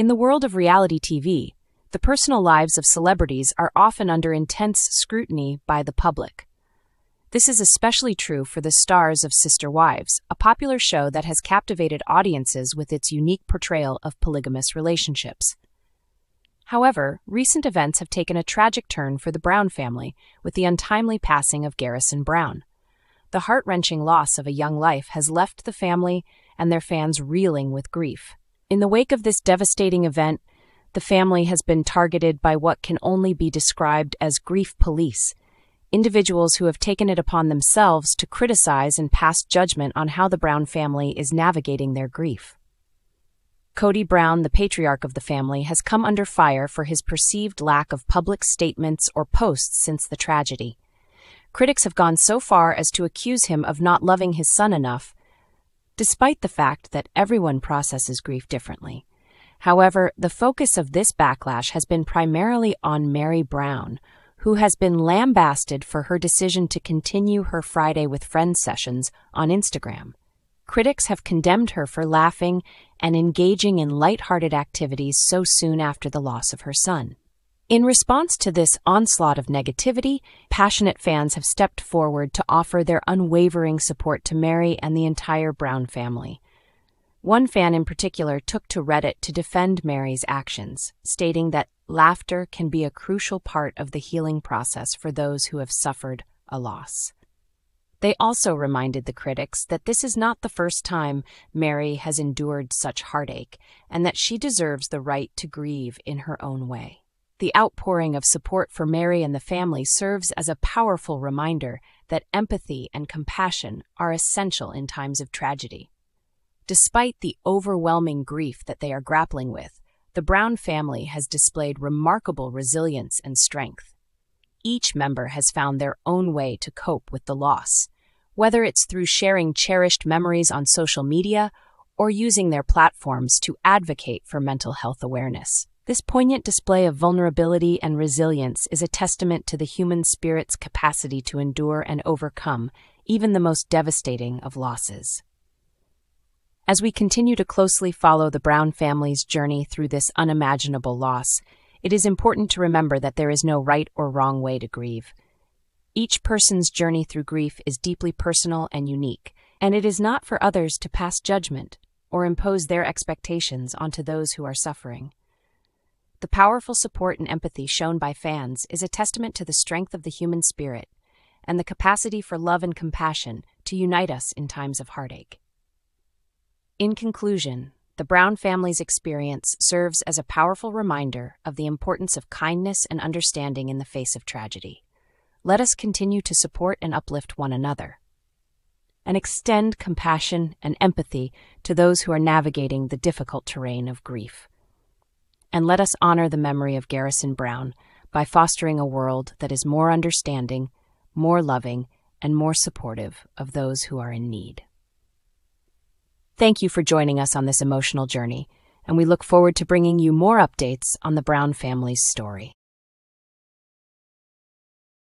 In the world of reality TV, the personal lives of celebrities are often under intense scrutiny by the public. This is especially true for the stars of Sister Wives, a popular show that has captivated audiences with its unique portrayal of polygamous relationships. However, recent events have taken a tragic turn for the Brown family with the untimely passing of Garrison Brown. The heart wrenching loss of a young life has left the family and their fans reeling with grief. In the wake of this devastating event, the family has been targeted by what can only be described as grief police, individuals who have taken it upon themselves to criticize and pass judgment on how the Brown family is navigating their grief. Kody Brown, the patriarch of the family, has come under fire for his perceived lack of public statements or posts since the tragedy. Critics have gone so far as to accuse him of not loving his son enough despite the fact that everyone processes grief differently. However, the focus of this backlash has been primarily on Meri Brown, who has been lambasted for her decision to continue her Friday with Friends sessions on Instagram. Critics have condemned her for laughing and engaging in light-hearted activities so soon after the loss of her son. In response to this onslaught of negativity, passionate fans have stepped forward to offer their unwavering support to Meri and the entire Brown family. One fan in particular took to Reddit to defend Meri's actions, stating that laughter can be a crucial part of the healing process for those who have suffered a loss. They also reminded the critics that this is not the first time Meri has endured such heartache and that she deserves the right to grieve in her own way. The outpouring of support for Meri and the family serves as a powerful reminder that empathy and compassion are essential in times of tragedy. Despite the overwhelming grief that they are grappling with, the Brown family has displayed remarkable resilience and strength. Each member has found their own way to cope with the loss, whether it's through sharing cherished memories on social media or using their platforms to advocate for mental health awareness. This poignant display of vulnerability and resilience is a testament to the human spirit's capacity to endure and overcome even the most devastating of losses. As we continue to closely follow the Brown family's journey through this unimaginable loss, it is important to remember that there is no right or wrong way to grieve. Each person's journey through grief is deeply personal and unique, and it is not for others to pass judgment or impose their expectations onto those who are suffering. The powerful support and empathy shown by fans is a testament to the strength of the human spirit and the capacity for love and compassion to unite us in times of heartache. In conclusion, the Brown family's experience serves as a powerful reminder of the importance of kindness and understanding in the face of tragedy. Let us continue to support and uplift one another and extend compassion and empathy to those who are navigating the difficult terrain of grief and let us honor the memory of Garrison Brown by fostering a world that is more understanding, more loving, and more supportive of those who are in need. Thank you for joining us on this emotional journey, and we look forward to bringing you more updates on the Brown family's story.